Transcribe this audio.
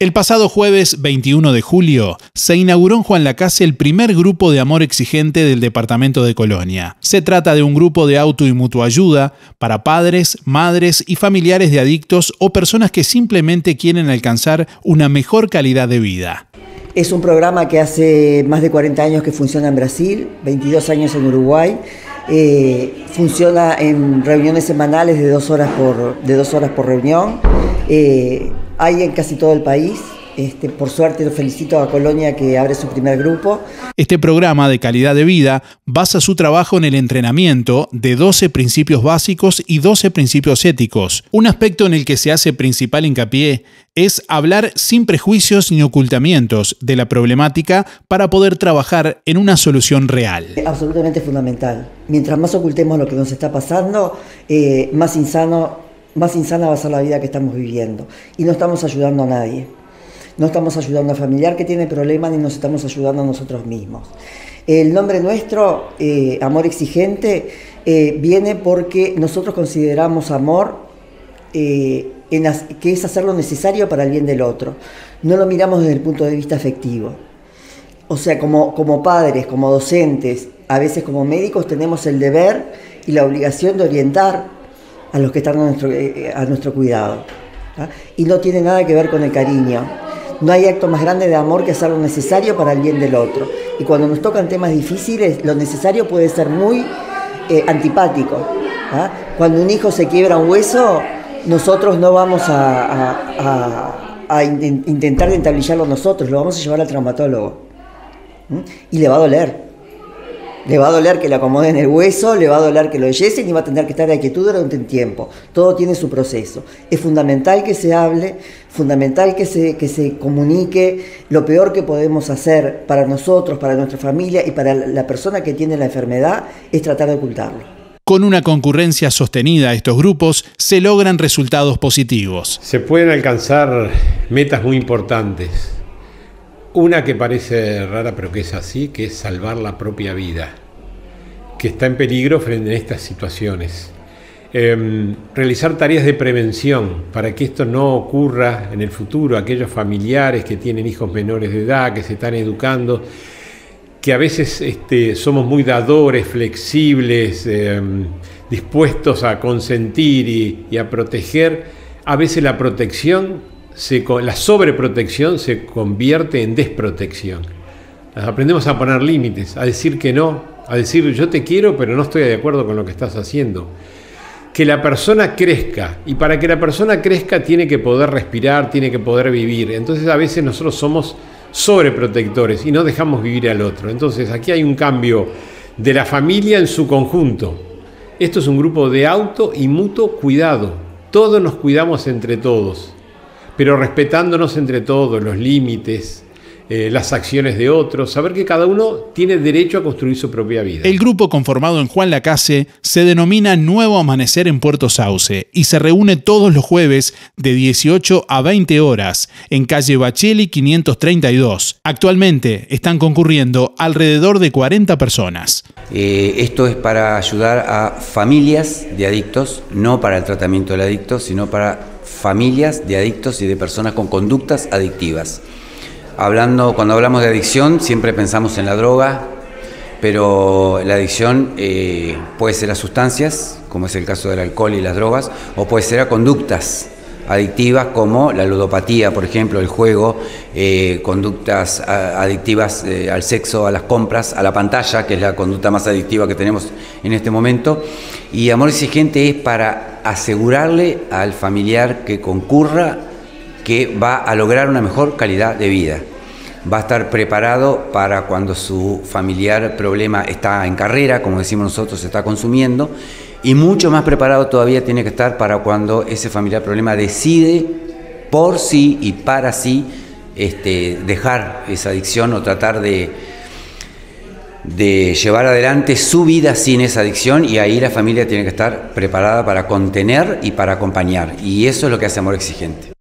El pasado jueves 21 de julio se inauguró en Juan Lacase el primer grupo de amor exigente del departamento de Colonia. Se trata de un grupo de auto y mutuayuda para padres, madres y familiares de adictos o personas que simplemente quieren alcanzar una mejor calidad de vida. Es un programa que hace más de 40 años que funciona en Brasil, 22 años en Uruguay. Eh, funciona en reuniones semanales de dos horas por, de dos horas por reunión. Eh, hay en casi todo el país. Este, por suerte felicito a Colonia que abre su primer grupo. Este programa de calidad de vida basa su trabajo en el entrenamiento de 12 principios básicos y 12 principios éticos. Un aspecto en el que se hace principal hincapié es hablar sin prejuicios ni ocultamientos de la problemática para poder trabajar en una solución real. Absolutamente fundamental. Mientras más ocultemos lo que nos está pasando, eh, más insano más insana va a ser la vida que estamos viviendo. Y no estamos ayudando a nadie. No estamos ayudando a familiar que tiene problemas ni nos estamos ayudando a nosotros mismos. El nombre nuestro, eh, Amor Exigente, eh, viene porque nosotros consideramos amor eh, que es hacer lo necesario para el bien del otro. No lo miramos desde el punto de vista afectivo. O sea, como, como padres, como docentes, a veces como médicos, tenemos el deber y la obligación de orientar a los que están a nuestro, eh, a nuestro cuidado. Y no tiene nada que ver con el cariño. No hay acto más grande de amor que hacer lo necesario para el bien del otro. Y cuando nos tocan temas difíciles, lo necesario puede ser muy eh, antipático. Cuando un hijo se quiebra un hueso, nosotros no vamos a, a, intentar dentablillarlo nosotros, lo vamos a llevar al traumatólogo. Y le va a doler. Le va a doler que le acomoden el hueso, le va a doler que lo yesen y va a tener que estar de quietud durante un tiempo. Todo tiene su proceso. Es fundamental que se hable, fundamental que se, que se comunique. Lo peor que podemos hacer para nosotros, para nuestra familia y para la persona que tiene la enfermedad es tratar de ocultarlo. Con una concurrencia sostenida a estos grupos se logran resultados positivos. Se pueden alcanzar metas muy importantes una que parece rara pero que es así, que es salvar la propia vida, que está en peligro frente a estas situaciones. Em, realizar tareas de prevención para que esto no ocurra en el futuro, aquellos familiares que tienen hijos menores de edad, que se están educando, que a veces este, somos muy dadores, flexibles, em, dispuestos a consentir y a proteger, a veces la protección la sobreprotección se convierte en desprotección. Aprendemos a poner límites, a decir que no, a decir yo te quiero pero no estoy de acuerdo con lo que estás haciendo. Que la persona crezca y para que la persona crezca tiene que poder respirar, tiene que poder vivir. Entonces a veces nosotros somos sobreprotectores y no dejamos vivir al otro. Entonces aquí hay un cambio de la familia en su conjunto. Esto es un grupo de auto y mutuo cuidado. Todos nos cuidamos entre todos pero respetándonos entre todos los límites, eh, las acciones de otros, saber que cada uno tiene derecho a construir su propia vida. El grupo conformado en Juan Lacase se denomina Nuevo Amanecer en Puerto Sauce y se reúne todos los jueves de 18 a 20 horas en calle Bacheli 532. Actualmente están concurriendo alrededor de 40 personas. Eh, esto es para ayudar a familias de adictos, no para el tratamiento del adicto, sino para familias de adictos y de personas con conductas adictivas. Hablando, cuando hablamos de adicción siempre pensamos en la droga, pero la adicción eh, puede ser a sustancias, como es el caso del alcohol y las drogas, o puede ser a conductas adictivas como la ludopatía, por ejemplo, el juego, eh, conductas adictivas eh, al sexo, a las compras, a la pantalla, que es la conducta más adictiva que tenemos en este momento. Y amor exigente es para asegurarle al familiar que concurra que va a lograr una mejor calidad de vida. Va a estar preparado para cuando su familiar problema está en carrera, como decimos nosotros, se está consumiendo, y mucho más preparado todavía tiene que estar para cuando ese familiar problema decide por sí y para sí este, dejar esa adicción o tratar de, de llevar adelante su vida sin esa adicción y ahí la familia tiene que estar preparada para contener y para acompañar. Y eso es lo que hace Amor Exigente.